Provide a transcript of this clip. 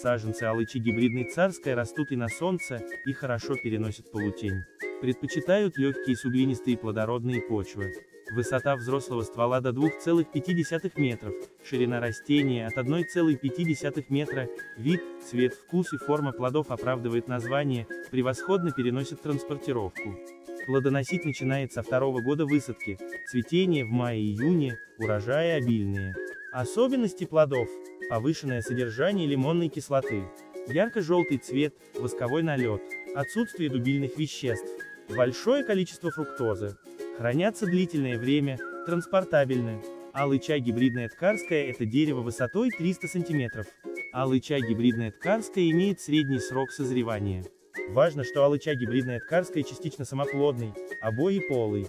саженцы алычи гибридной царская растут и на солнце, и хорошо переносят полутень. Предпочитают легкие суглинистые плодородные почвы. Высота взрослого ствола до 2,5 метров, ширина растения от 1,5 метра, вид, цвет, вкус и форма плодов оправдывает название, превосходно переносит транспортировку. Плодоносить начинает со второго года высадки, цветение в мае-июне, урожаи обильные. Особенности плодов. Повышенное содержание лимонной кислоты. Ярко-желтый цвет, восковой налет. Отсутствие дубильных веществ. Большое количество фруктозы. Хранятся длительное время, транспортабельны. Алый чай гибридная ткарская – это дерево высотой 300 см. Алый чай гибридная ткарская имеет средний срок созревания. Важно, что алый чай гибридная ткарская частично самоплодный, обои полый.